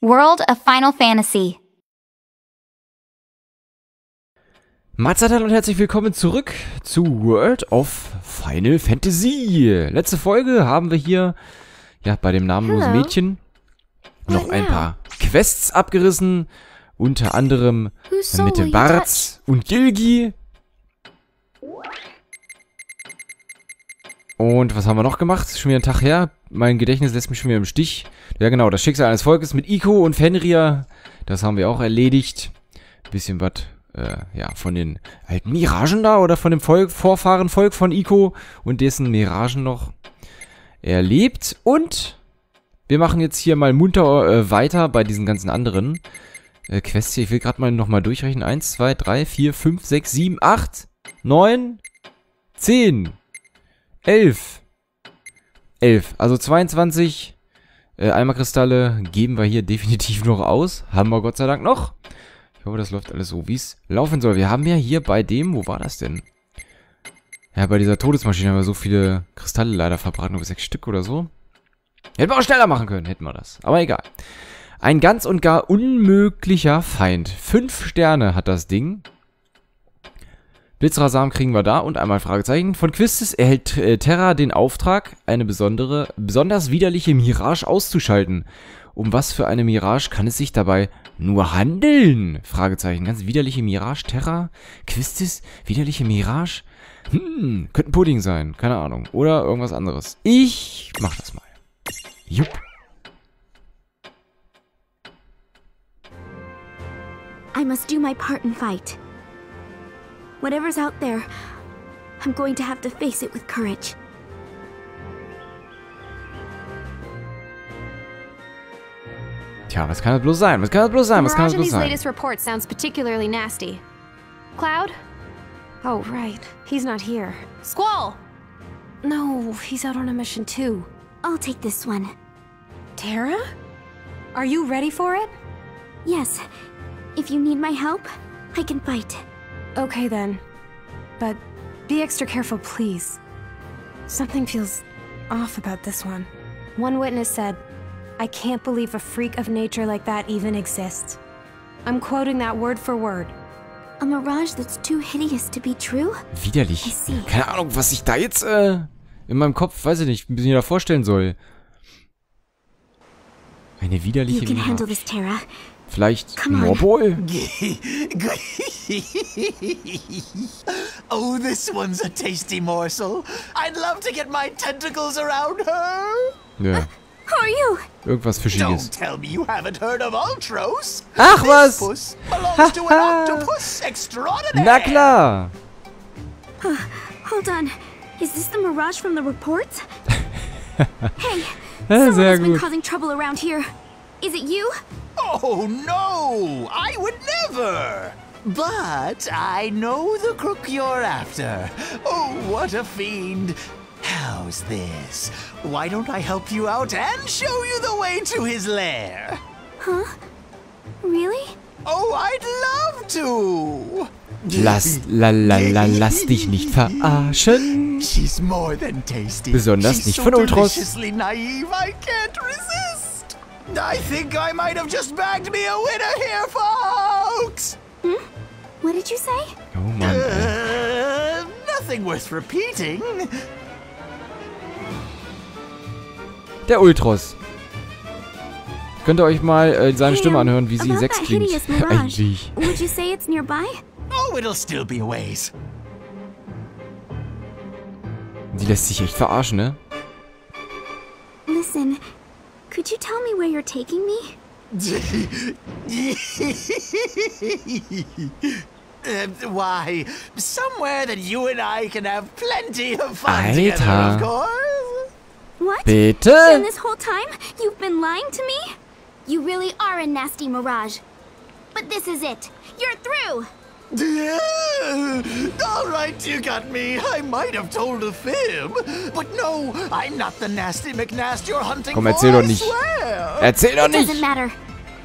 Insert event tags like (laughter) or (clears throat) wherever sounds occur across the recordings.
World of Final Fantasy. Matzatan und herzlich willkommen zurück zu World of Final Fantasy. Letzte Folge haben wir hier, ja, bei dem namenlosen Hello. Mädchen noch ein paar Quests abgerissen. Unter anderem mit dem Barz und Gilgi. Und was haben wir noch gemacht? Schon wieder ein Tag her. Mein Gedächtnis lässt mich schon wieder im Stich. Ja genau, das Schicksal eines Volkes mit Iko und Fenrir. Das haben wir auch erledigt. Bisschen was, äh, ja, von den alten Miragen da oder von dem Volk, Vorfahrenvolk von Iko und dessen Miragen noch erlebt. Und wir machen jetzt hier mal munter äh, weiter bei diesen ganzen anderen äh, Quests hier. Ich will gerade mal nochmal durchrechnen. 1, 2, 3, 4, 5, 6, 7, 8, 9, 10, 11. 11. Also 22 äh, Eimerkristalle geben wir hier (laughs) definitiv noch aus. Haben wir Gott sei Dank noch. Ich hoffe, das läuft alles so, wie es laufen soll. Wir haben ja hier bei dem, wo war das denn? Ja, bei dieser Todesmaschine haben wir so viele Kristalle leider verbrannt, nur sechs Stück oder so. Hätten wir auch schneller machen können, hätten wir das. Aber egal. Ein ganz und gar unmöglicher Feind. Fünf Sterne hat das Ding. Blitzrasam kriegen wir da und einmal Fragezeichen. Von Quistis erhält äh, Terra den Auftrag, eine besondere, besonders widerliche Mirage auszuschalten. Um was für eine Mirage kann es sich dabei nur handeln? Fragezeichen. Ganz widerliche Mirage, Terra, Quistis, widerliche Mirage. Hm, könnte ein Pudding sein, keine Ahnung. Oder irgendwas anderes. Ich mach das mal. Jupp. I must do my part and fight. Whatever's out there, I'm going to have to face it with courage. Tja, was kann das bloß sein? Was kann das bloß sein? Was kann das Mirage in bloß these sein? latest reports sounds particularly nasty. Cloud? Oh, right. He's not here. Squall! No, he's out on a mission too. I'll take this one. Tara? Are you ready for it? Yes, if you need my help, I can fight. Okay then. But be extra careful, please. Something feels off about this one. One witness said, I can't believe a freak of nature like that even exists. I'm quoting that word for word. A mirage that's too hideous to be true? Widerlich. I see. Keine Ahnung, was ich da jetzt äh, in meinem Kopf, weiß ich nicht, ein bisschen da vorstellen soll. Eine You widerliche can handle this, Terra. Vielleicht. Morbol? (laughs) oh, this one's a tasty morsel. I'd love to get my tentacles around her. Ja, Who are you? irgendwas Fischiges. Don't tell me you haven't heard of Ultros. Ach This was! puss belongs to an octopus extraordinaire. Na klar! Hold on. Is this the mirage from the reports? (laughs) hey, someone has been causing trouble around here. Is it you? Oh no, I would never. But I know the crook you're after. Oh, what a fiend. How's this? Why don't I help you out and show you the way to his lair? Huh? Really? Oh, I'd love to. Lass, la, la, la, lass dich nicht verarschen. She's more than tasty. Besonders She's nicht so von Ultros. naive, I can't resist. I think I might have just bagged me a winner here, folks. What did you say? Oh Mann, ey. Uh, nothing worth repeating. Der Ultros. Könnt ihr euch mal äh, seine Hey, Stimme anhören, wie sie sechs that klingt. hideous mirage. Eigentlich. Would you say it's nearby? Oh, it'll still be a ways. Die lässt sich echt verarschen, ne? Listen, could you tell me where you're taking me? (laughs) Uh, why, somewhere that you and I can have plenty of fun together, of course. What? And this whole time, you've been lying to me? You really are a nasty mirage. But this is it. You're through. All right, you got me. I might have told a fib, but no, I'm not the nasty McNast you're hunting Komm, for. erzähl doch nicht. Erzähl doch It doesn't nicht! matter.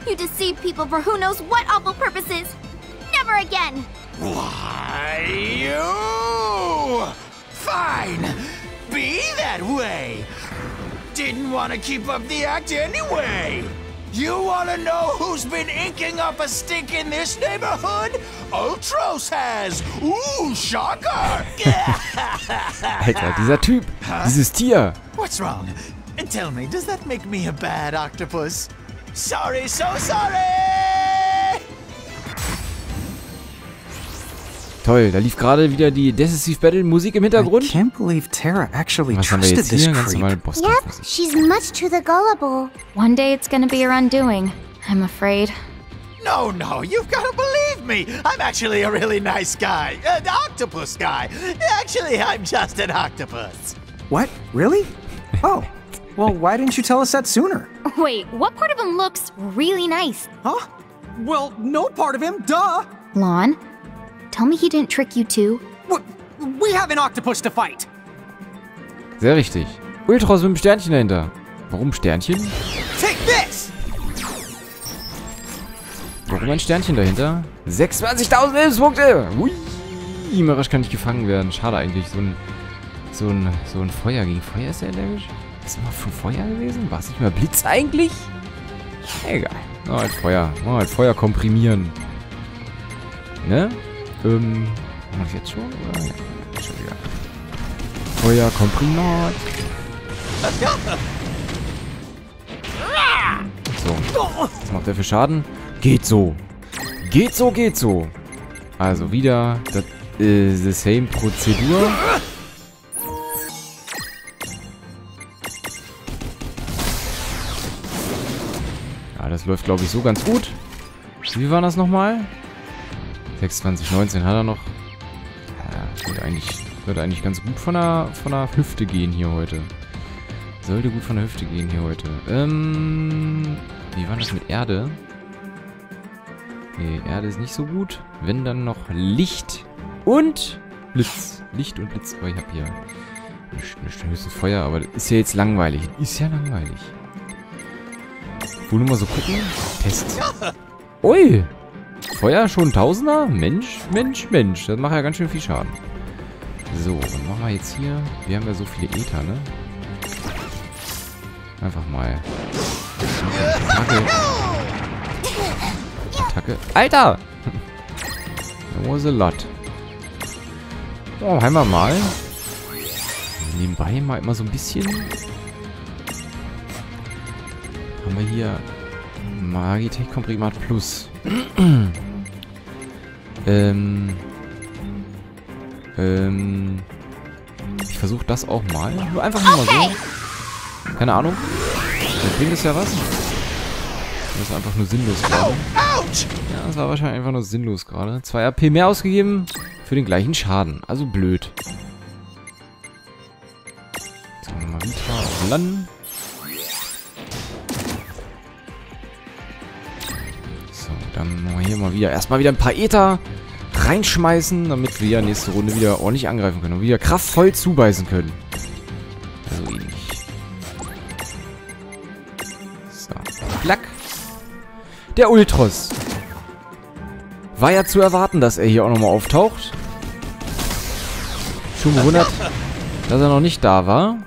You deceive people for who knows what awful purposes. Never again. Why you? Fine, be that way. Didn't want to keep up the act anyway. You wanna know who's been inking up a stink in this neighborhood? Ultros has! Ooh, shocker! (laughs) Alter, dieser Typ. Dieses Tier. What's wrong? Tell me, does that make me a bad octopus? Sorry, so sorry! Toll, da lief gerade wieder die Decisive Battle Musik im Hintergrund. I can't believe Tara actually Was haben wir trusted jetzt this hier? Ganz creep. normale Yep, she's much too the gullible. One day it's gonna be your undoing, I'm afraid. No, no, you've got to believe me. I'm actually a really nice guy. An octopus guy. Actually, I'm just an octopus. What? Really? Oh. Well, why didn't you tell us that sooner? Wait, what part of him looks really nice? Huh? Well, no part of him, duh! Lon? Tell me he didn't trick you too? We have an octopus to fight! Sehr richtig. Ultros mit einem Sternchen dahinter. Warum Sternchen? Take this! Warum ein Sternchen dahinter? 26.000 Lebenspunkte! Hui! Marasch kann nicht gefangen werden. Schade eigentlich. So ein, so ein, so ein Feuer gegen Feuer ist er allergisch? Ist immer von Feuer gewesen? War es nicht mehr Blitz eigentlich? Egal. Mal halt Feuer. Mal halt Feuer komprimieren. Ne? Ähm, wir das jetzt schon? Oder? Ja, wieder. Feuer komprimiert. So. Was macht der für Schaden? Geht so. Geht so, geht so. Also wieder das äh, the same Prozedur. Ja, das läuft, glaube ich, so ganz gut. Wie war das nochmal? 26, 19 hat er noch. Ja, wird eigentlich, wird eigentlich ganz gut von der, von der Hüfte gehen hier heute. Sollte gut von der Hüfte gehen hier heute. Ähm, wie war das mit Erde? Nee, Erde ist nicht so gut. Wenn dann noch Licht und Blitz. Licht und Blitz. Oh, ich hab hier nicht, nicht höchstes Feuer, aber das ist ja jetzt langweilig. Ist ja langweilig. Wo nur mal so gucken. Test. (laughs) Ui. Feuer schon Tausender? Mensch, Mensch, Mensch. Das macht ja ganz schön viel Schaden. So, was machen wir jetzt hier? Wir haben ja so viele Ether, ne? Einfach mal. Attacke. Attacke. Alter! (laughs) That was a lot. Oh, einmal mal. Nebenbei mal immer so ein bisschen. Haben wir hier Magitech Komprimat Plus. (clears throat) ähm. Ähm. Ich versuche das auch mal. Nur einfach nur mal so. Keine Ahnung. Dann bringt es ja was. Das ist einfach nur sinnlos gerade. Ja, das war wahrscheinlich einfach nur sinnlos gerade. 2 AP mehr ausgegeben für den gleichen Schaden. Also blöd. Jetzt wir mal Vitra auf Landen. Hier mal wieder erstmal wieder ein paar Ether reinschmeißen, damit wir nächste Runde wieder ordentlich angreifen können und wieder kraftvoll zubeißen können. So ähnlich. So, klack. Der Ultros. War ja zu erwarten, dass er hier auch nochmal auftaucht. Schon gewundert, (laughs) dass er noch nicht da war.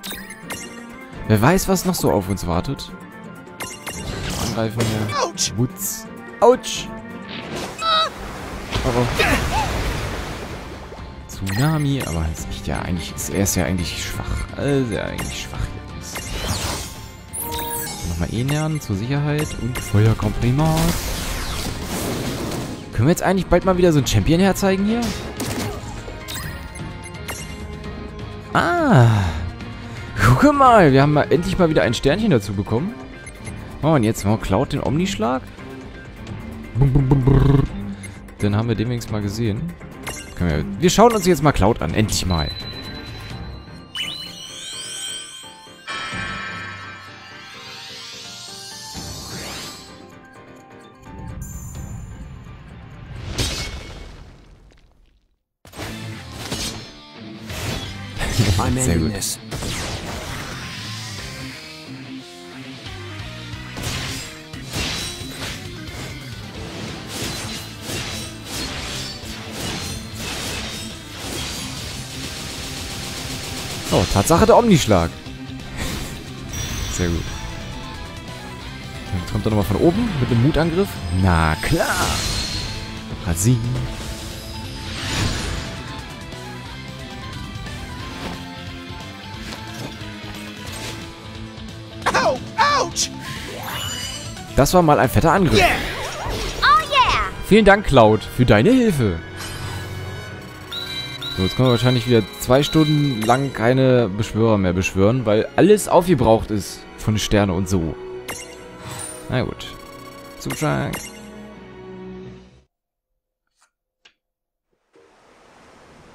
Wer weiß, was noch so auf uns wartet. Angreifen hier. Ouch! Wutz. Autsch. Oh, oh. Tsunami, aber ist ja eigentlich, ist, er ist ja eigentlich schwach. Also er eigentlich schwach jetzt. Nochmal Enern zur Sicherheit und Feuerkomprimat. Können wir jetzt eigentlich bald mal wieder so ein Champion herzeigen hier? Ah. Guck mal, wir haben mal endlich mal wieder ein Sternchen dazu bekommen. Oh, und jetzt mal klaut den Omnischlag. Bum, bum, bum, brrr. Dann haben wir den wenigstens mal gesehen. Wir, wir schauen uns jetzt mal Cloud an. Endlich mal. Tatsache der Omnischlag. (laughs) Sehr gut. Jetzt kommt er nochmal von oben mit einem Mutangriff. Na klar. Ouch! Das war mal ein fetter Angriff. Yeah! Vielen Dank, Cloud, für deine Hilfe. So, jetzt können wir wahrscheinlich wieder zwei Stunden lang keine Beschwörer mehr beschwören, weil alles aufgebraucht ist von Sterne und so. Na gut. Zuschlag.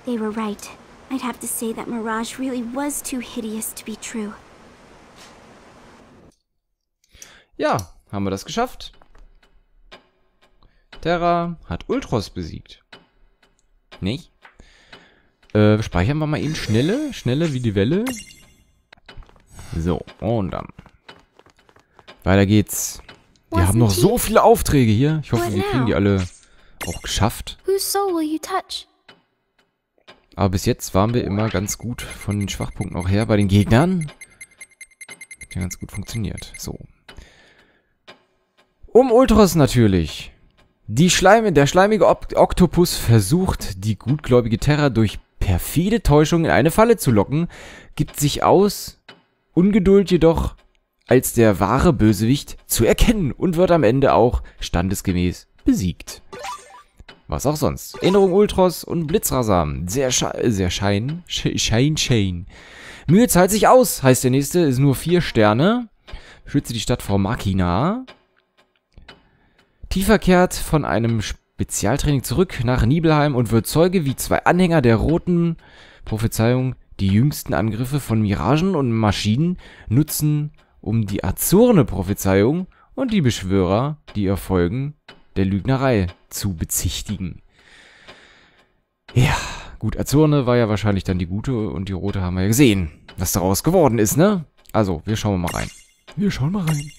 They were right. I'd have to say that Mirage really was too hideous to be true. Ja, haben wir das geschafft. Terra hat Ultros besiegt. Nicht? Äh, speichern wir mal eben schnelle, schnelle wie die Welle. So, und dann. Weiter geht's. Wir haben noch so viele Aufträge hier. Ich hoffe, wir kriegen die alle auch geschafft. Whose soul will you touch? Aber bis jetzt waren wir immer ganz gut von den Schwachpunkten auch her bei den Gegnern. Hat ja ganz gut funktioniert. So. Um Ultros natürlich. Die Schleime, der schleimige Op Oktopus versucht, die gutgläubige Terra durch perfide Täuschung in eine Falle zu locken, gibt sich aus, Ungeduld jedoch als der wahre Bösewicht zu erkennen und wird am Ende auch standesgemäß besiegt. Was auch sonst. Erinnerung Ultros und Blitzrasam. Sehr, sche sehr schein. Sch schein, schein. Mühe zahlt sich aus, heißt der nächste. Ist nur vier Sterne. Schütze die Stadt vor Makina. Tiefer kehrt von einem Spezialtraining zurück nach Nibelheim und wird Zeuge, wie zwei Anhänger der roten Prophezeiung die jüngsten Angriffe von Miragen und Maschinen nutzen, um die azurne Prophezeiung und die Beschwörer, die ihr folgen, der Lügnerei zu bezichtigen. Ja, gut, Azurne war ja wahrscheinlich dann die gute und die rote haben wir ja gesehen, was daraus geworden ist, ne? Also, wir schauen mal rein. Wir schauen mal rein.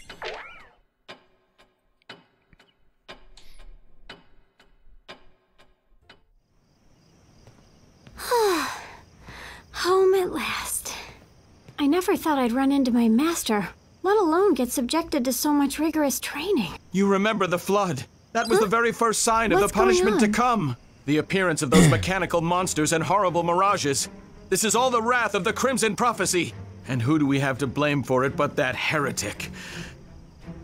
Never thought I'd run into my master, let alone get subjected to so much rigorous training. You remember the flood. That was the very first sign of the punishment to come. The appearance of those (clears throat) mechanical monsters and horrible mirages. This is all the wrath of the Crimson Prophecy. And who do we have to blame for it but that heretic?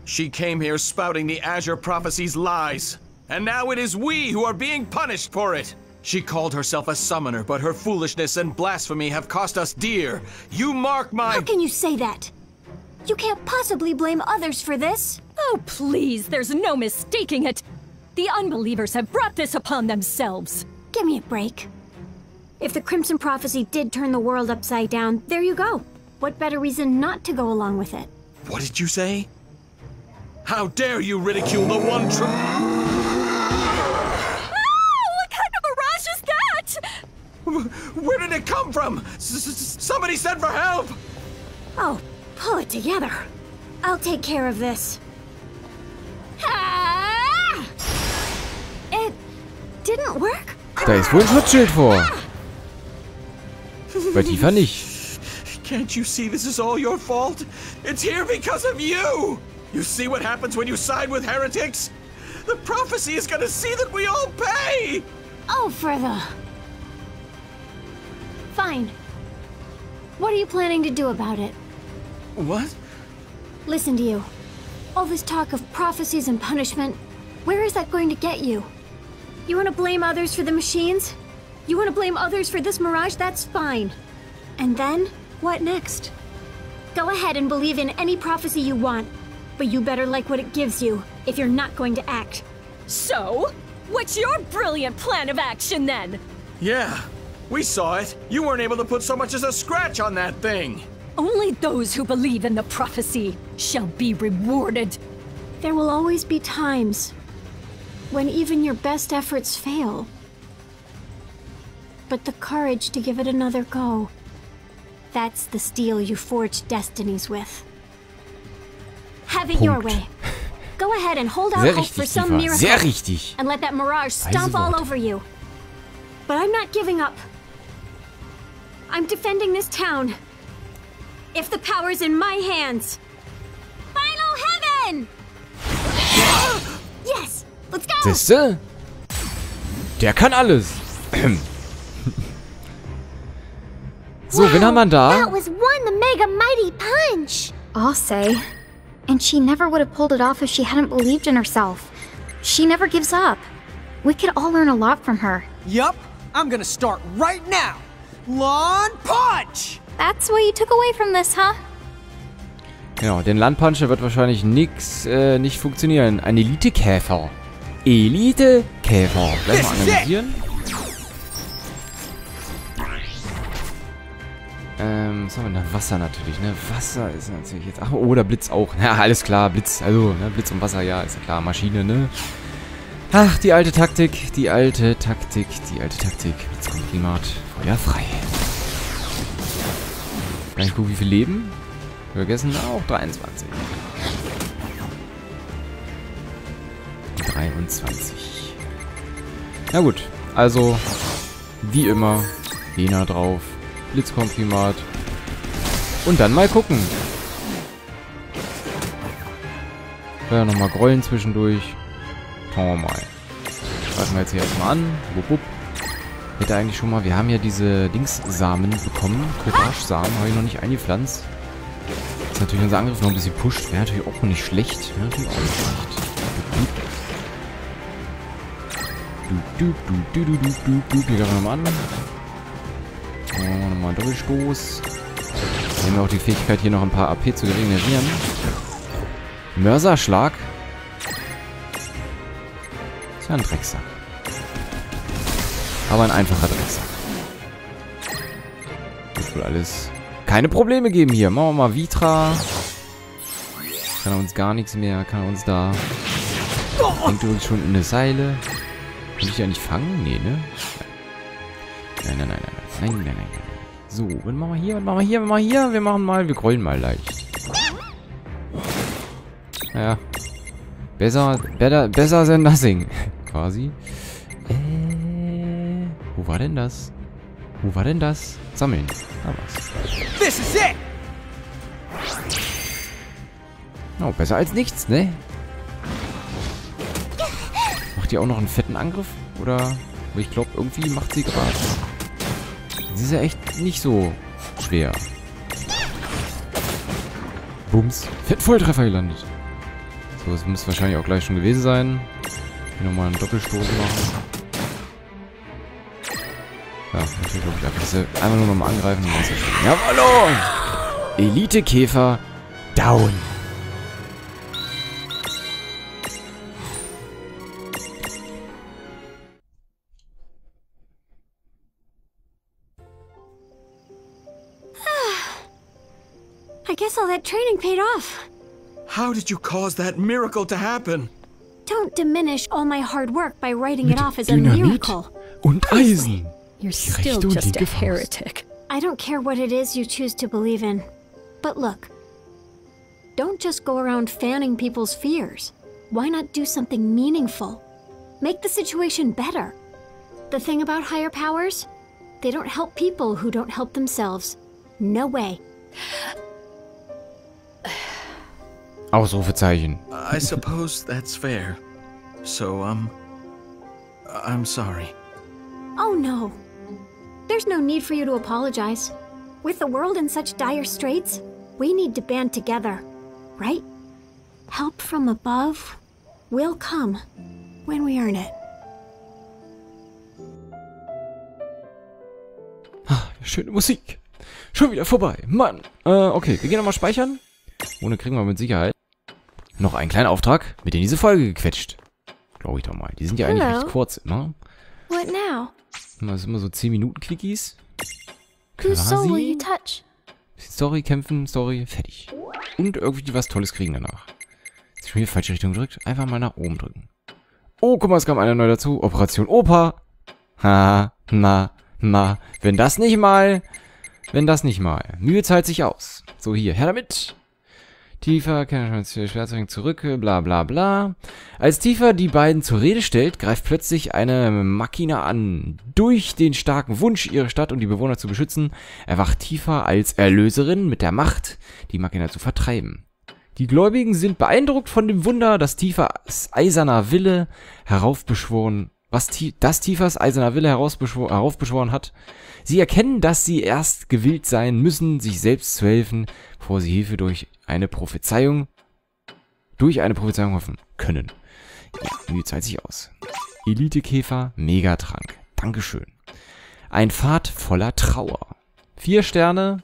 She came here spouting the Azure Prophecy's lies. And now it is we who are being punished for it. She called herself a summoner, but her foolishness and blasphemy have cost us dear. You mark my. How can you say that? You can't possibly blame others for this. Oh, please, there's no mistaking it. The unbelievers have brought this upon themselves. Give me a break. If the Crimson Prophecy did turn the world upside down, there you go. What better reason not to go along with it? What did you say? How dare you ridicule the one true. It come from? S- s- somebody send for help! Oh, pull it together. I'll take care of this. Ah! It didn't work? Da ist wohl ein Schutzschild vor. Bei Tifa nicht. Can't you see this is all your fault? It's here because of you! You see what happens when you side with heretics? The prophecy is gonna see that we all pay! Oh, for the. Fine. What are you planning to do about it? What? Listen to you. All this talk of prophecies and punishment, where is that going to get you? You want to blame others for the machines? You want to blame others for this mirage? That's fine. And then, what next? Go ahead and believe in any prophecy you want, but you better like what it gives you if you're not going to act. So, what's your brilliant plan of action then? Yeah, we saw it. You weren't able to put so much as a scratch on that thing. Only those who believe in the prophecy shall be rewarded. There will always be times when even your best efforts fail. But the courage to give it another go. That's the steel you forge destinies with. Have it your way. Go ahead and hold out Sehr hope for some Tifa. miracle. Sehr richtig. And let that mirage stomp all over you. But I'm not giving up. I'm defending this town. If the power's in my hands. Final heaven! (gasps) yes! Let's go! Siehste? Der kann alles. (clears throat) so, wen haben wir da? That was one the mega mighty punch! I'll say. And she never would have pulled it off if she hadn't believed in herself. She never gives up. We could all learn a lot from her. Yup, I'm gonna start right now. Lawn punch! That's what you took away from this, huh? Genau, den Landpuncher wird wahrscheinlich nix, äh, nicht funktionieren. Ein Elite-Käfer. Elite-Käfer. Gleich mal analysieren. Ähm, was haben wir da? Wasser natürlich, ne? Wasser ist natürlich jetzt... Ach, oh, der Blitz auch. (laughs) Ja, alles klar, Blitz. Also, ne? Blitz und Wasser, ja, ist ja klar. Maschine, ne? Ach, die alte Taktik, die alte Taktik, die alte Taktik. Blitzkomprimat, Feuer frei. Gar nicht gucken, wie viel Leben. Vergessen auch 23. 23. Na gut, also wie immer, Lena drauf, Blitzkomprimat und dann mal gucken. Ja, nochmal grollen zwischendurch. Schauen wir mal. Greifen wir jetzt hier erstmal an. Wupp, wupp. Hätte eigentlich schon mal, wir haben ja diese Dingssamen bekommen. Courage-Samen habe ich noch nicht eingepflanzt. Ist natürlich unser Angriff noch ein bisschen pusht. Wäre natürlich auch nicht schlecht. Wäre natürlich auch nicht schlecht. Du, du, du, du, du, du, du, du. Hier greifen wir nochmal an. Wir nochmal einen Doppelstoß. Wir haben ja auch die Fähigkeit, hier noch ein paar AP zu regenerieren. Mörserschlag. Ja ein Drecksack. Aber ein einfacher Drecksack. Wird wohl alles keine Probleme geben hier. Machen wir mal Vitra. Kann er uns gar nichts mehr. Kann er uns da... Hängt uns schon in eine Seile. Kann ich ja nicht fangen? Nee, ne? Nein, nein, nein, nein. Nein, nein, nein, nein. So, was machen wir hier? Was machen wir hier? Was machen wir hier? Wir machen mal... Wir grollen mal leicht. Naja. Besser... Better, besser than nothing. Quasi. Äh... Wo war denn das? Wo war denn das? Sammeln. Da war's. This is it! Oh, besser als nichts, ne? Macht ihr auch noch einen fetten Angriff? Oder? Ich glaube, irgendwie macht sie gerade. Sie ist ja echt nicht so schwer. Bums. Fett Volltreffer gelandet. So, das muss wahrscheinlich auch gleich schon gewesen sein. Hier nochmal einen Doppelstoß machen. Ja, natürlich glaube ich einfach, einfach nur nochmal angreifen und dann ist ja schon. Jawoll! Elite-Käfer down. I guess all that training paid off. How did you cause that miracle to happen? Don't diminish all my hard work by writing it off as a miracle. und Eisen. You're still just a heretic. I don't care what it is you choose to believe in. But look, don't just go around fanning people's fears. Why not do something meaningful? Make the situation better. The thing about higher powers, they don't help people who don't help themselves. No way. Ausrufezeichen. I suppose that's fair. So, um. I'm sorry. Oh no. There's no need for you to apologize. With the world in such dire straits, we need to band together, right? Help from above will come when we earn it. Schöne Musik. Schon wieder vorbei. Mann. Äh, okay. Wir gehen nochmal speichern. Ohne kriegen wir mit Sicherheit. Noch einen kleinen Auftrag. Mit in diese Folge gequetscht. Glaube ich doch mal. Die sind ja eigentlich Hello. recht kurz immer. What now? Das sind immer so 10 Minuten Quickies. Quasi. Story kämpfen, Story, fertig. Und irgendwie was Tolles kriegen danach. Jetzt schon wieder falsche Richtung gedrückt. Einfach mal nach oben drücken. Oh, guck mal, es kam einer neu dazu. Operation Opa. Ha, na, na. Wenn das nicht mal. Wenn das nicht mal. Mühe zahlt sich aus. So, hier, her damit. Tiefer, Schwertzeug zurück, bla bla bla. Als Tiefer die beiden zur Rede stellt, greift plötzlich eine Machina an. Durch den starken Wunsch, ihre Stadt und die Bewohner zu beschützen, erwacht Tiefer als Erlöserin mit der Macht, die Machina zu vertreiben. Die Gläubigen sind beeindruckt von dem Wunder, das Tiefers eiserner Wille heraufbeschworen, was tie das Tiefers eiserner Wille heraufbeschworen hat. Sie erkennen, dass sie erst gewillt sein müssen, sich selbst zu helfen, bevor sie Hilfe durch eine Prophezeiung durch eine Prophezeiung hoffen können. Ja, Mühe zahlt sich aus. Elitekäfer, Megatrank. Dankeschön. Ein Pfad voller Trauer. Vier Sterne.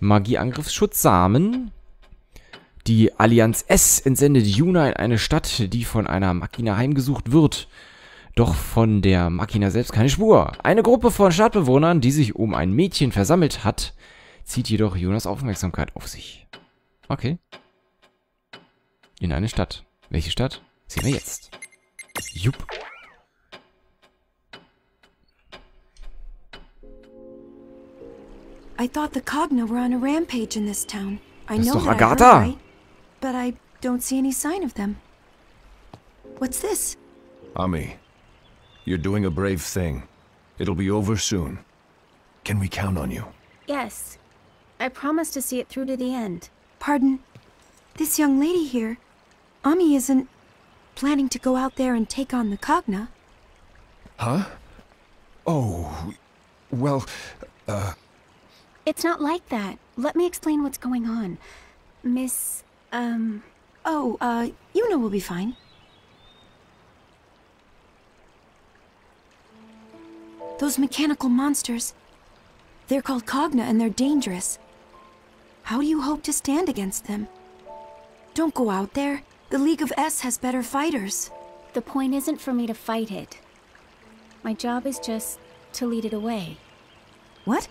Magieangriffsschutz Samen. Die Allianz S entsendet Juna in eine Stadt, die von einer Machina heimgesucht wird. Doch von der Machina selbst keine Spur. Eine Gruppe von Stadtbewohnern, die sich um ein Mädchen versammelt hat, zieht jedoch Jonas Aufmerksamkeit auf sich. Okay. In eine Stadt. Welche Stadt? Sehen wir jetzt. Jupp. I thought the Cogna were on a rampage in this town. I know doch that I heard right, but I don't see any sign of them. What's this? Ami, you're doing a brave thing. It'll be over soon. Can we count on you? Yes. I promise to see it through to the end. Pardon? This young lady here, Ami isn't planning to go out there and take on the Cogna. Huh? Oh, well, uh, It's not like that. Let me explain what's going on. Miss, um, Oh, uh, Yuna will be fine. Those mechanical monsters. They're called Cogna and they're dangerous. How do you hope to stand against them? Don't go out there. The League of S has better fighters. the point isn't for me to fight it. My job is just to lead it away. What?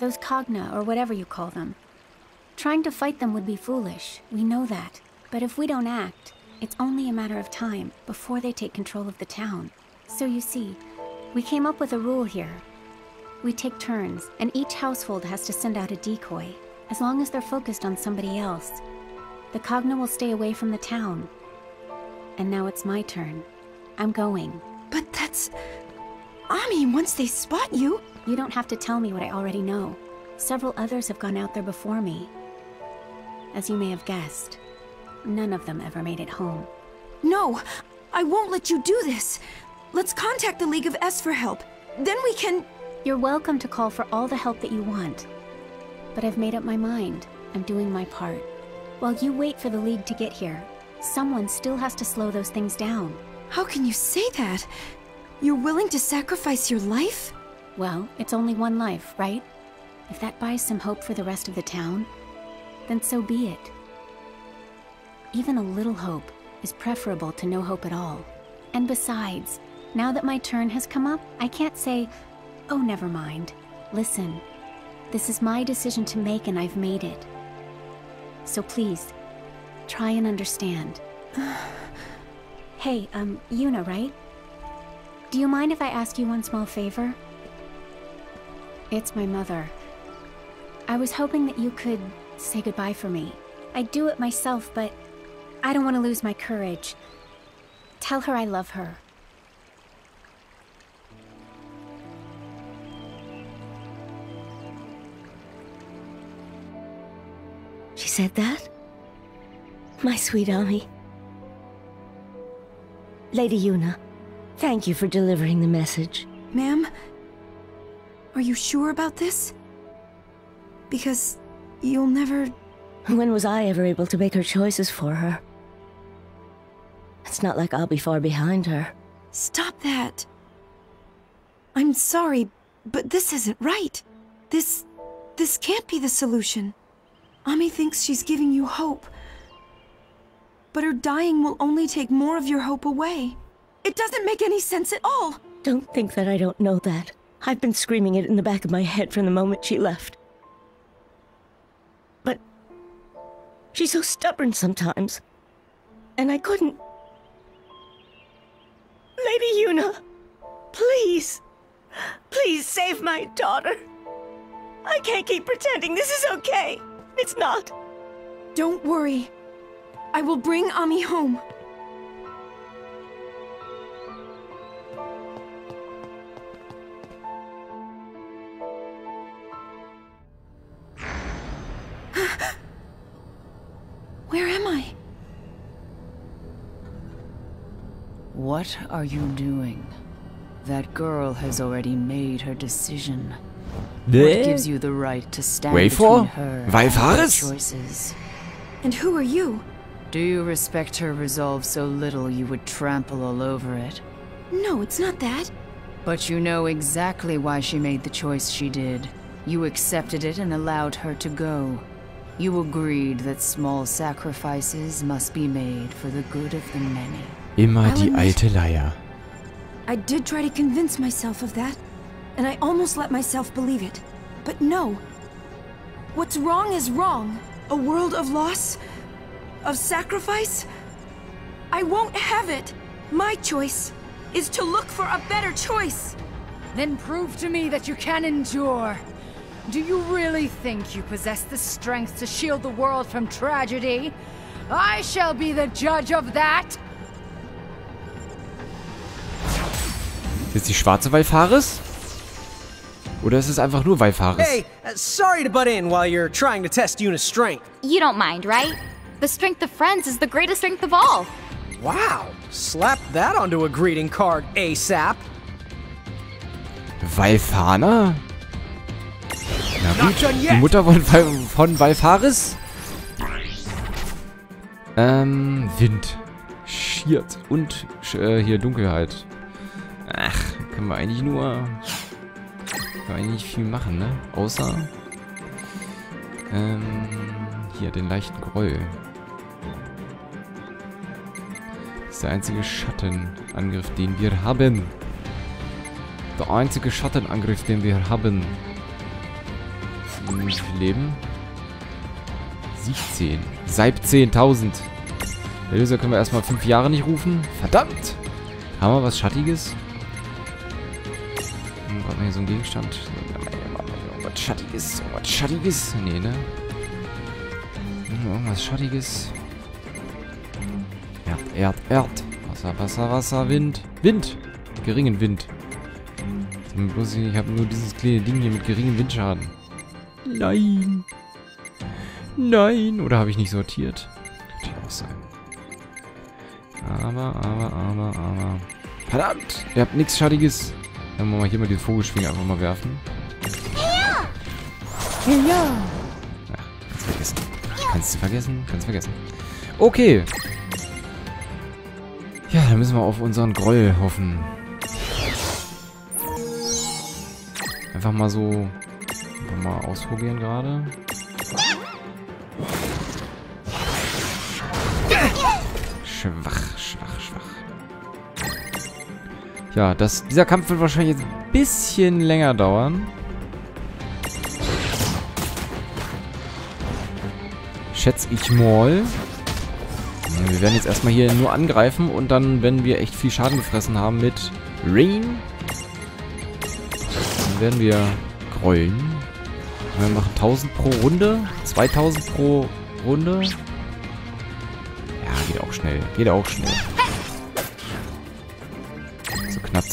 Those Cogna, or whatever you call them. Trying to fight them would be foolish. We know that. But if we don't act, it's only a matter of time before they take control of the town. So you see, we came up with a rule here. We take turns, and each household has to send out a decoy, as long as they're focused on somebody else. The Cogna will stay away from the town. And now it's my turn. I'm going. But that's. Ami, once they spot you. You don't have to tell me what I already know. Several others have gone out there before me. As you may have guessed, none of them ever made it home. No, I won't let you do this. Let's contact the League of S for help. Then we can. You're welcome to call for all the help that you want. But I've made up my mind. I'm doing my part. While you wait for the League to get here, someone still has to slow those things down. How can you say that? You're willing to sacrifice your life? Well, it's only one life, right? If that buys some hope for the rest of the town, then so be it. Even a little hope is preferable to no hope at all. And besides, now that my turn has come up, I can't say, oh, never mind. Listen, this is my decision to make and I've made it. So please, try and understand. (sighs) hey, um, Yuna, right? Do you mind if I ask you one small favor? It's my mother. I was hoping that you could say goodbye for me. I'd do it myself, but I don't want to lose my courage. Tell her I love her. Said that? My sweet Ami. Lady Yuna, thank you for delivering the message. Ma'am? Are you sure about this? Because you'll never. When was I ever able to make her choices for her? It's not like I'll be far behind her. Stop that. I'm sorry, but this isn't right. This. this can't be the solution. Ami thinks she's giving you hope. But her dying will only take more of your hope away. It doesn't make any sense at all. Don't think that I don't know that. I've been screaming it in the back of my head from the moment she left. But she's so stubborn sometimes. And I couldn't. Lady Yuna, please, please save my daughter. I can't keep pretending this is okay. It's not. Don't worry. I will bring Ami home. (gasps) Where am I? What are you doing? That girl has already made her decision. What gives you the right to stand Wafer? between her and her choices? And who are you? Do you respect her resolve so little you would trample all over it? No, it's not that. But you know exactly why she made the choice she did. You accepted it and allowed her to go. You agreed that small sacrifices must be made for the good of the many. Immer I'll die alte Leier. I did try to convince myself of that, and I almost let myself believe it. But no. What's wrong is wrong. A world of loss? Of sacrifice? I won't have it. My choice is to look for a better choice. Then prove to me that you can endure. Do you really think you possess the strength to shield the world from tragedy? I shall be the judge of that. Ist die schwarze Valfaris? Oder ist es einfach nur Valfaris? Hey, uh, sorry to butt in while you're trying to test Yuna's strength. You don't mind, right? The strength of friends is the greatest strength of all. Wow, slap that onto a greeting card ASAP. Valfana? Na gut, die. Mutter von, von Valfaris? Ähm, Wind. Schiert. Und äh, hier Dunkelheit. Ach, können wir eigentlich nur... Wir eigentlich nicht viel machen, ne? Außer... Ähm, hier, den leichten Groll. Das ist der einzige Schattenangriff, den wir haben. Der einzige Schattenangriff, den wir haben. Wie viel Leben? 17. Seib 10.000. Der Löser können wir erstmal 5 Jahre nicht rufen. Verdammt! Haben wir was Schattiges? Brauchen wir hier so einen Gegenstand? Irgendwas Schattiges? Irgendwas Schattiges? Nee, ne? Irgendwas Schattiges? Erd, Erd, Erd. Wasser, Wasser, Wasser, Wind. Wind! Geringen Wind. Bloß ich habe nur dieses kleine Ding hier mit geringem Windschaden. Nein. Nein. Oder habe ich nicht sortiert? Könnte ja auch sein. Aber, aber, aber, aber. Verdammt! Ihr habt nichts Schattiges. Dann wollen wir hier mal den Vogelschwing einfach mal werfen. Ja. Ach, kannst vergessen. Kannst du vergessen? Kannst vergessen. Okay. Ja, dann müssen wir auf unseren Groll hoffen. Einfach mal so... Einfach mal ausprobieren gerade. Schwach, schwach. Ja, das, dieser Kampf wird wahrscheinlich jetzt ein bisschen länger dauern. Schätze ich mal. Wir werden jetzt erstmal hier nur angreifen und dann, wenn wir echt viel Schaden gefressen haben mit Rain, dann werden wir grollen. Wir machen 1000 pro Runde, 2000 pro Runde. Ja, geht auch schnell. Geht auch schnell.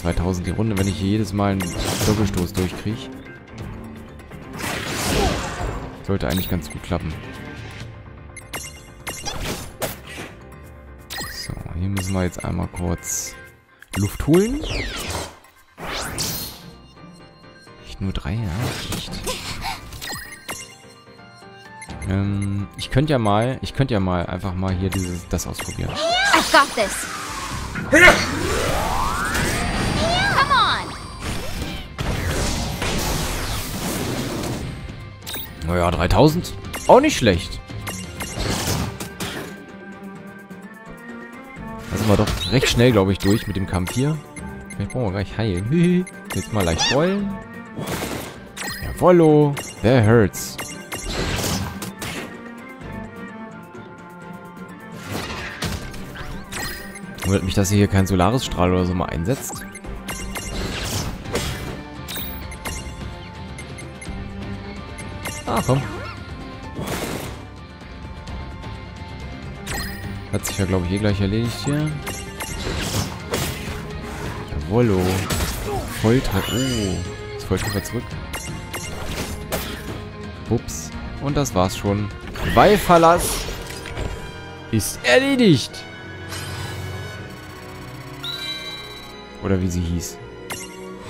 2000 die Runde, wenn ich hier jedes Mal einen Doppelstoß durchkriege. Sollte eigentlich ganz gut klappen. So, hier müssen wir jetzt einmal kurz Luft holen. Echt nur drei, ja? Echt. Ähm, ich könnte ja mal, ich könnte ja mal einfach mal hier dieses, das ausprobieren. I've got this. Naja, 3000. Auch nicht schlecht. Da sind wir doch recht schnell, glaube ich, durch mit dem Kampf hier. Vielleicht brauchen wir gleich heilen. (laughs) Jetzt mal leicht rollen. Jawollo. That hurts. Wundert mich, dass hier kein Solarisstrahl oder so mal einsetzt. Komm. Hat sich ja, glaube ich, eh gleich erledigt hier. Jawollo. Volltreffer. Oh. Ist Volltreffer zurück. Ups. Und das war's schon. Weihverlass ist erledigt. Oder wie sie hieß.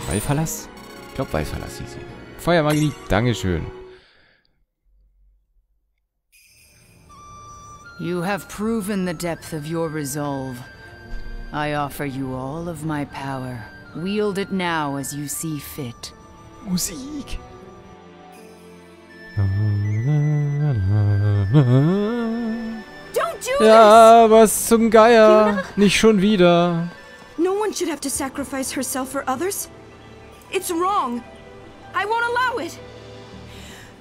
Wallverlass? Ich glaube, Wallverlass hieß sie. Feuermagie, Dankeschön. You have proven the depth of your resolve. I offer you all of my power. Wield it now as you see fit. Musik. Don't do Ja, was zum Geier? Nicht schon wieder. No one should have to sacrifice herself for others. It's wrong. I won't allow it.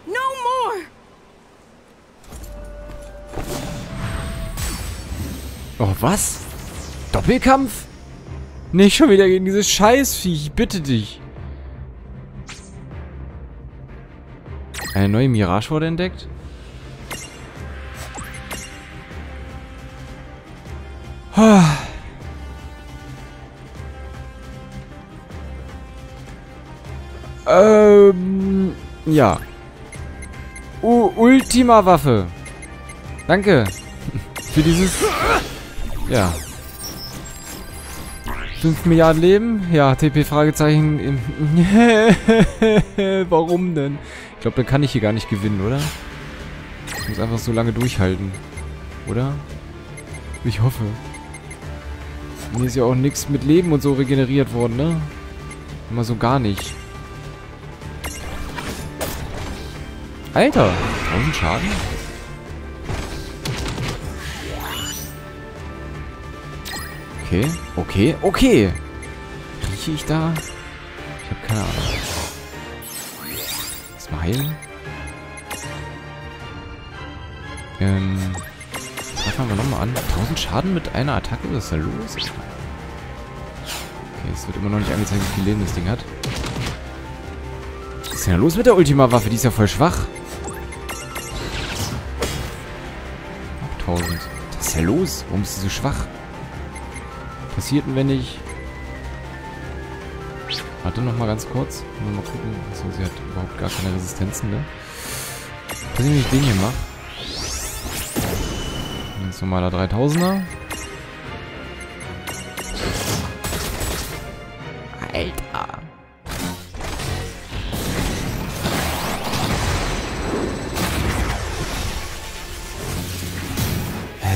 No more! Oh, was? Doppelkampf? Nicht schon wieder gegen dieses Scheißviech, ich bitte dich. Eine neue Mirage wurde entdeckt? Ah. Ähm, ja. U Ultima Waffe. Danke. (laughs) Für dieses... Ja. 5 Milliarden Leben? Ja, TP Fragezeichen. im- (laughs) Warum denn? Ich glaube, dann kann ich hier gar nicht gewinnen, oder? Ich muss einfach so lange durchhalten. Oder? Ich hoffe. Mir ist ja auch nichts mit Leben und so regeneriert worden, ne? Immer so gar nicht. Alter! 1000 Schaden? Okay, okay, okay. Rieche ich da? Ich habe keine Ahnung. Erstmal heilen. Ähm. Fangen wir nochmal an. 1000 Schaden mit einer Attacke? Was ist da los? Okay, es wird immer noch nicht angezeigt, wie viel Leben das Ding hat. Was ist denn da los mit der Ultima-Waffe? Die ist ja voll schwach. 1000. Was ist denn los? Warum ist sie so schwach? Passiert denn, wenn ich... Warte noch mal ganz kurz. Mal gucken. Achso, sie hat überhaupt gar keine Resistenzen, ne? Was wenn ich den hier mache? Ganz normaler 3000er. Alter.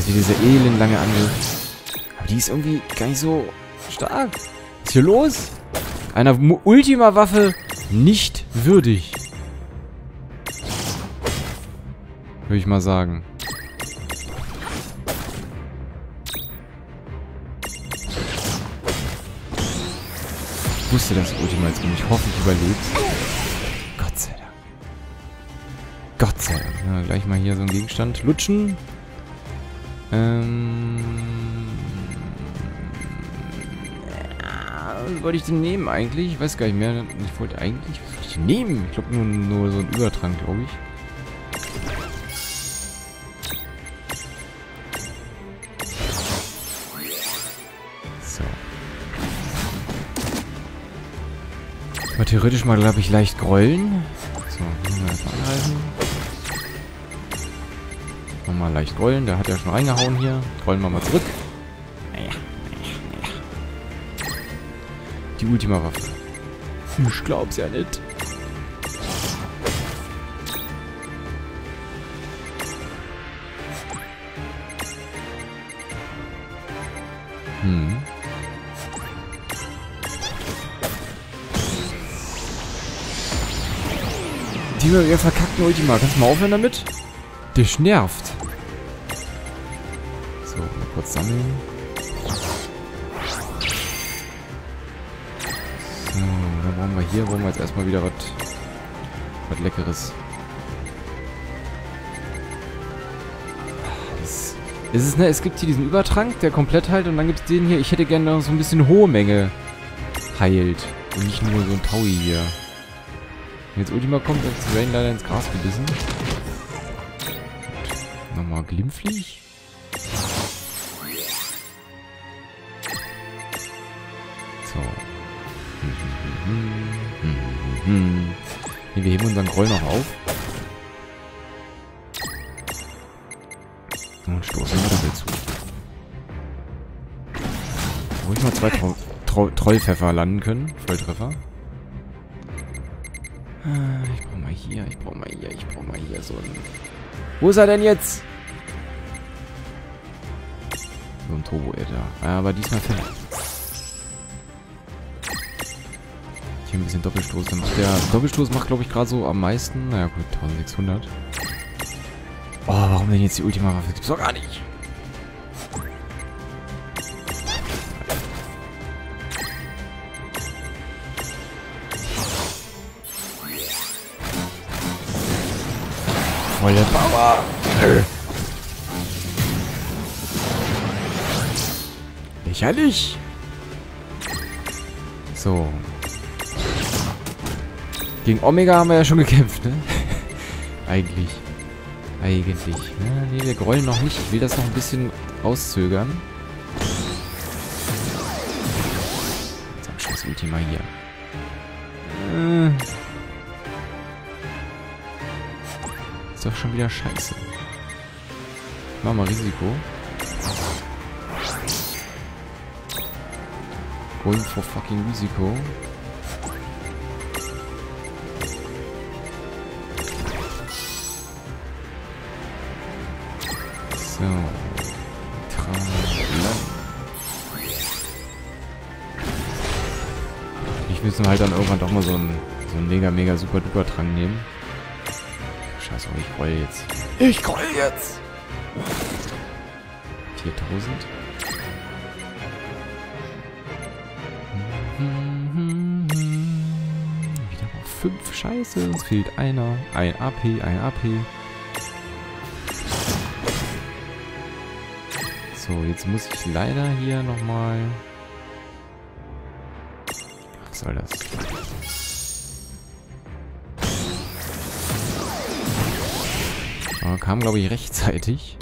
Wie dieser elendlange Angriff. Die ist irgendwie gar nicht so stark. Was ist hier los? Einer Ultima-Waffe nicht würdig. Würde ich mal sagen. Ich wusste, dass Ultima jetzt kommt. Ich hoffe, ich überlebe Gott sei Dank. Gott sei Dank. Ja, gleich mal hier so einen Gegenstand lutschen. Ähm... wollte ich denn nehmen eigentlich? Ich weiß gar nicht mehr. Ich wollte eigentlich... Was wollte ich nehmen? Ich glaube nur, nur so ein Übertrank, glaube ich. So. Aber theoretisch mal, glaube ich, leicht grollen. So, müssen wir erstmal angreifen. Nochmal leicht grollen. Der hat ja schon reingehauen hier. Rollen wir mal zurück. Die Ultima-Waffe. Ich glaub's ja nicht. Hm. Die wir verkackten Ultima. Kannst du mal aufhören damit? Dich nervt. So, mal kurz sammeln. Hier, brauchen wir jetzt erstmal wieder was was Leckeres. Das, es, ist, ne, es gibt hier diesen Übertrank, der komplett heilt und dann gibt es den hier. Ich hätte gerne noch so ein bisschen hohe Menge heilt. Und nicht nur so ein Taui hier. Wenn jetzt Ultima kommt, ist Rain leider ins Gras gebissen. Nochmal glimpflich. Groll noch auf. Und stoßen wir dabei zu. Ruhig mal zwei Tro Tro Trollpfeffer landen können. Volltreffer. Ah, Ich brauch mal hier, ich brauch mal hier, ich brauch mal hier so ein... Wo ist er denn jetzt? So ein Turbo-Adder. Aber diesmal fällt Hier ein bisschen Doppelstoß. Dann der Doppelstoß macht, glaube ich, gerade so am meisten. Naja, gut, 1600. Oh, warum denn jetzt die Ultima-Waffe? Gibt's doch gar nicht. Volle Power. Lächerlich. So. Gegen Omega haben wir ja schon gekämpft, ne? (laughs) Eigentlich. Eigentlich. Ne? Ne, wir grollen noch nicht. Ich will das noch ein bisschen rauszögern. Jetzt am scheiß Ultima hier. Äh. Ist doch schon wieder scheiße. Mach mal Risiko. Going for fucking Risiko. Ich müssen halt dann irgendwann doch mal so einen, so einen mega, mega super duper Trank nehmen. Scheiße, ich roll jetzt. Ich roll jetzt! 4000. Wieder auf 5. Scheiße, uns fehlt einer. Ein AP, ein AP. So, jetzt muss ich leider hier nochmal... Was soll das? Aber kam, glaube ich, rechtzeitig.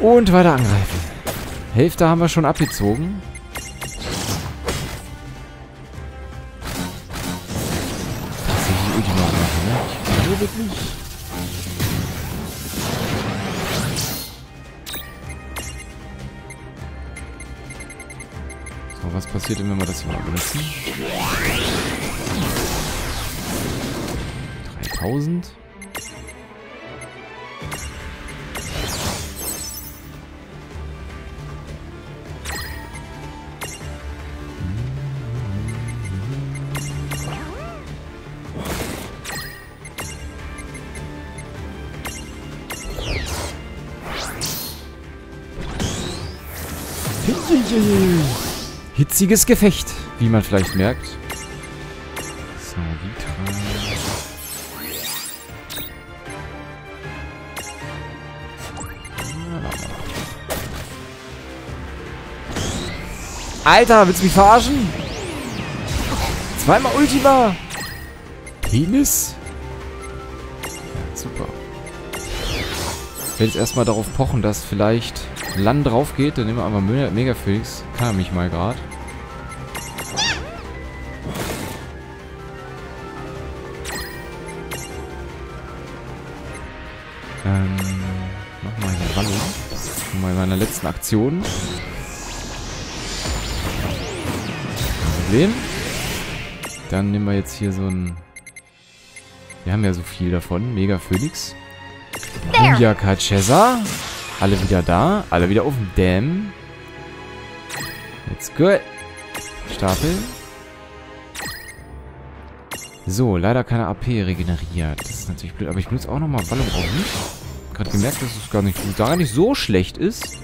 Und weiter angreifen. Hälfte haben wir schon abgezogen. Tatsächlich Ultima ne? Ich glaube. Passiert wenn wir das hier mal benutzen? 3000. Hitziges Gefecht, wie man vielleicht merkt. So. Alter, willst du mich verarschen? Zweimal Ultima. Penis? Ja, super. Ich werde jetzt erstmal darauf pochen, dass vielleicht Land drauf geht. Dann nehmen wir einmal Me Mega. Kann er mich mal gerade. Aktion. Kein Problem. Dann nehmen wir jetzt hier so ein... Wir haben ja so viel davon. Mega Phoenix. Booyah Kacheza. Alle wieder da. Alle wieder auf dem Dam. Let's go. Stapel. So, leider keine AP regeneriert. Das ist natürlich blöd. Aber ich benutze auch nochmal Wallung auch nicht. Gerade gemerkt, dass es gar nicht, gar nicht so schlecht ist.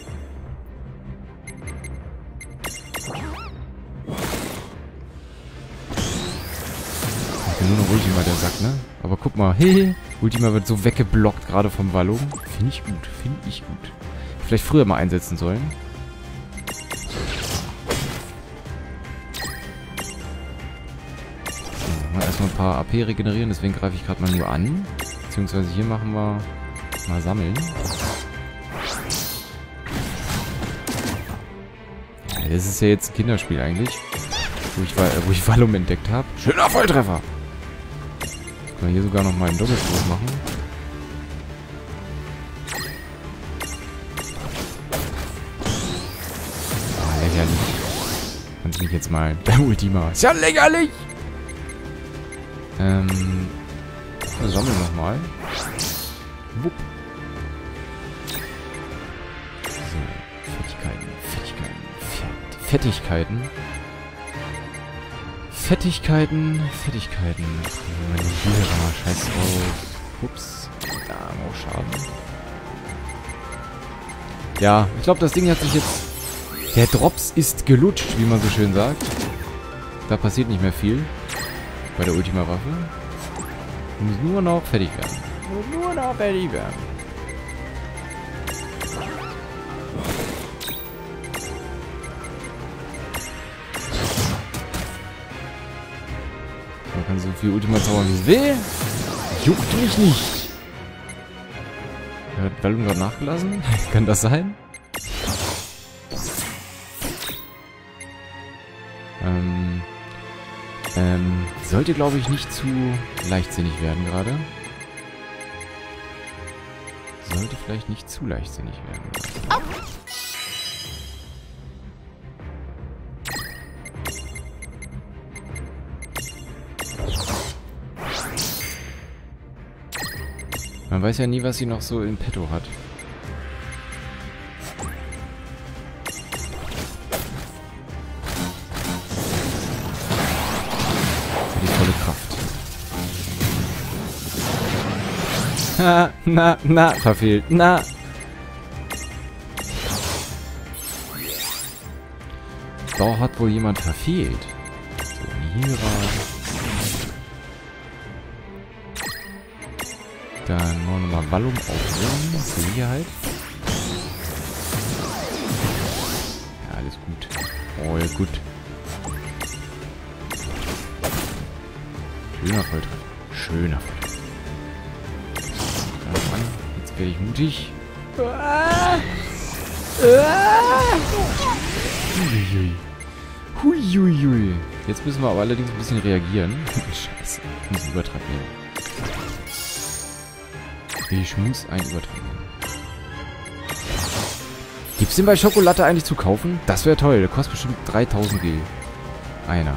Nur Ultima, der Sack, ne? Aber guck mal, hehe. Ultima wird so weggeblockt, gerade vom Wallung. Finde ich gut, finde ich gut. Vielleicht früher mal einsetzen sollen. So, mal erstmal ein paar AP regenerieren, deswegen greife ich gerade mal nur an. Beziehungsweise hier machen wir mal sammeln. Das ist ja jetzt ein Kinderspiel eigentlich. Wo ich, wo ich Vallum entdeckt habe. Schöner Volltreffer! Können wir hier sogar noch mal einen Doppelstoß machen. Ah, lächerlich. Kannst mich jetzt mal (laughs) bei Ultima. Ist ja lächerlich! Ähm. Sammeln nochmal. Wupp. So. Fertigkeiten, Fertigkeiten, Fertigkeiten. Fettigkeiten. Fettigkeiten. Meine Hira. Scheiß drauf. Ups. Da, auch Schaden. Ja, ich glaube, das Ding hat sich jetzt... Der Drops ist gelutscht, wie man so schön sagt. Da passiert nicht mehr viel. Bei der Ultima-Waffe. Muss nur noch fertig werden. Muss nur noch fertig werden. So viel Ultima zaubern, wie will. Juckt mich nicht. Hat Ballum gerade nachgelassen? (laughs) kann das sein? Ähm, ähm, sollte, glaube ich, nicht zu leichtsinnig werden gerade. Sollte vielleicht nicht zu leichtsinnig werden. Man weiß ja nie, was sie noch so in petto hat. Die volle Kraft. Ha, na, na, verfehlt. Na. Da hat wohl jemand verfehlt. So, Mira. Dann machen wir nochmal Wallum aufnehmen. Zur Sicherheit. Ja, alles gut. Oh, ja, gut. Schöner Volltreffer. Schöner Volltreffer. Jetzt werde ich mutig. Huiui. Huiuiui. Jetzt müssen wir aber allerdings ein bisschen reagieren. (laughs) Scheiße. Ich muss nehmen. Ich muss einen Übertrag nehmen. Gibt es den bei Schokolade eigentlich zu kaufen? Das wäre toll. Der kostet bestimmt 3000 G. Einer.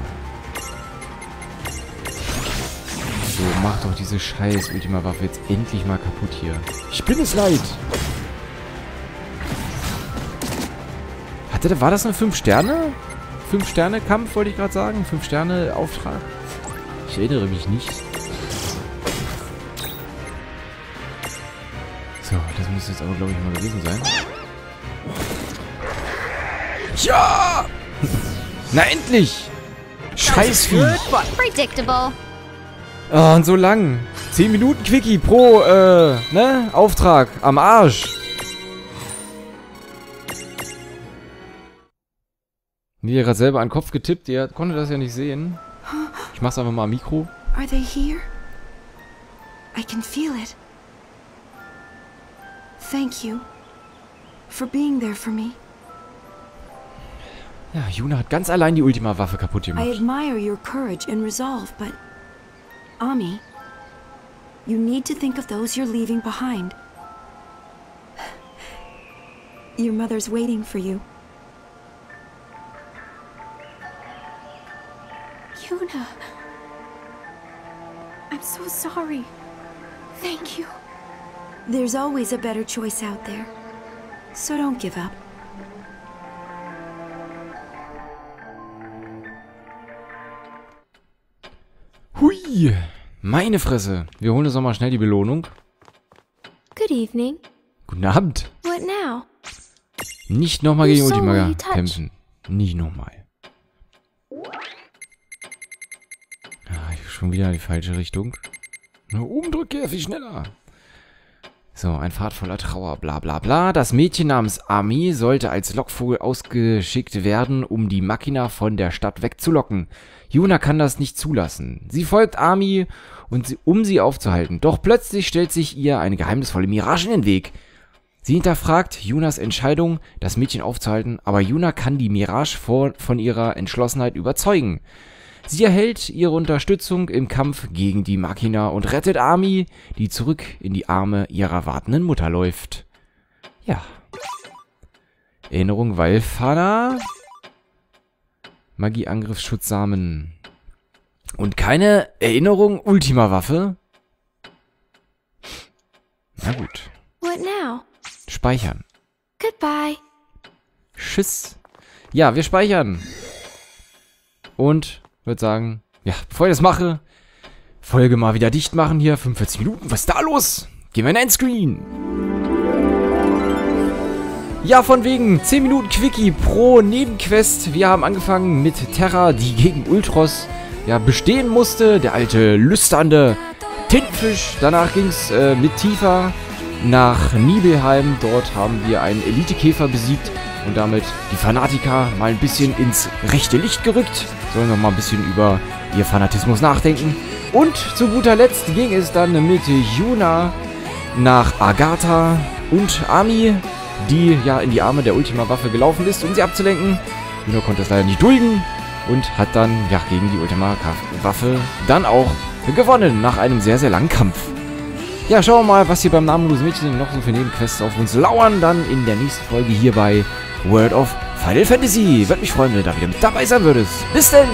So, mach doch diese scheiß Ultima-Waffe jetzt endlich mal kaputt hier. Ich bin es leid. Hatte, war das ein 5-Sterne? 5-Sterne-Kampf, wollte ich gerade sagen. 5-Sterne-Auftrag? Ich erinnere mich nicht. Das muss jetzt aber, glaube ich, mal gewesen sein. Ja! (laughs) Na, endlich! Scheißvieh! Predictable. Oh, und so lang. 10 Minuten Quickie pro, äh, ne? Auftrag. Am Arsch. Mir gerade selber an den Kopf getippt. Ihr konnte das ja nicht sehen. Ich mach's einfach mal am Mikro. Are they here? I can feel it. Thank you for being there for me. Ja, Juna hat ganz allein die Ultima-Waffe kaputt gemacht. I admire your courage and resolve, but Ami, you need to think of those you're leaving behind. (sighs) Your mother's waiting for you. Yuna. I'm so sorry. Thank you. There's always a better choice out there. So don't give up. Hui! Meine Fresse. Wir holen uns nochmal schnell die Belohnung. Good evening. Guten Abend. What now? Nicht nochmal gegen so Ultima really touched. kämpfen. Nicht nochmal. Ah, ich schon wieder in die falsche Richtung. Nur oben drücke, viel schneller. So, ein Pfad voller Trauer, bla bla bla. Das Mädchen namens Ami sollte als Lockvogel ausgeschickt werden, um die Machina von der Stadt wegzulocken. Juna kann das nicht zulassen. Sie folgt Ami, und sie, um sie aufzuhalten. Doch plötzlich stellt sich ihr eine geheimnisvolle Mirage in den Weg. Sie hinterfragt Junas Entscheidung, das Mädchen aufzuhalten, aber Juna kann die Mirage vor, von ihrer Entschlossenheit überzeugen. Sie erhält ihre Unterstützung im Kampf gegen die Machina und rettet Ami, die zurück in die Arme ihrer wartenden Mutter läuft. Ja. Erinnerung Walfana. Magie, Angriff, Schutzsamen. Und keine Erinnerung, Ultima-Waffe. Na gut. What now? Speichern. Goodbye. Tschüss. Ja, wir speichern. Und würde sagen, ja, bevor ich das mache, Folge mal wieder dicht machen hier. 45 Minuten. Was ist da los? Gehen wir in Endscreen. Ja, von wegen 10 Minuten Quickie pro Nebenquest. Wir haben angefangen mit Terra, die gegen Ultros ja, bestehen musste. Der alte, lüsternde Tintenfisch. Danach ging es äh, mit Tifa nach Nibelheim. Dort haben wir einen Elitekäfer besiegt und damit die Fanatiker mal ein bisschen ins rechte Licht gerückt. Sollen noch mal ein bisschen über ihr Fanatismus nachdenken. Und zu guter Letzt ging es dann mit Yuna nach Agatha und Ami, die ja in die Arme der Ultima-Waffe gelaufen ist, um sie abzulenken. Yuna konnte es leider nicht dulden und hat dann ja gegen die Ultima-Waffe dann auch gewonnen nach einem sehr, sehr langen Kampf. Ja, schauen wir mal, was hier beim namenlosen Mädchen noch so für Nebenquests auf uns lauern. Dann in der nächsten Folge hier bei World of Final Fantasy. Würde mich freuen, wenn du da wieder mit dabei sein würdest. Bis denn!